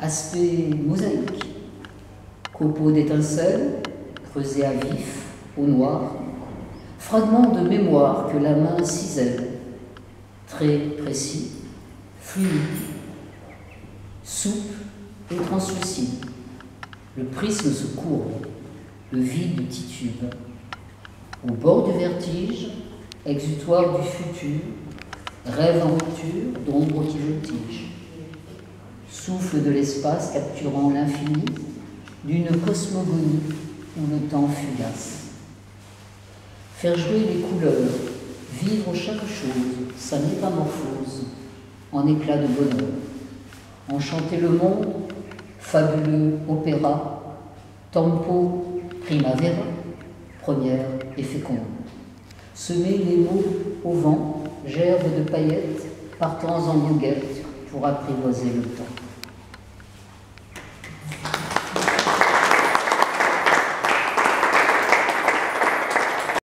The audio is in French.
aspect mosaïque, copeaux d'étincelles, creusés à vif, au noir, fragments de mémoire que la main cisèle, très précis, fluide, souple et translucide. Le prisme se courbe, le vide titube. Au bord du vertige, exutoire du futur, rêve en rupture d'ombre qui voltige. Souffle de l'espace capturant l'infini d'une cosmogonie où le temps fugace. Faire jouer les couleurs, vivre chaque chose, sa métamorphose, en éclat de bonheur. Enchanter le monde, fabuleux opéra, tempo primavera, première et féconde. Semer les mots au vent, gerbes de paillettes, partants en goguette pour apprivoiser le temps.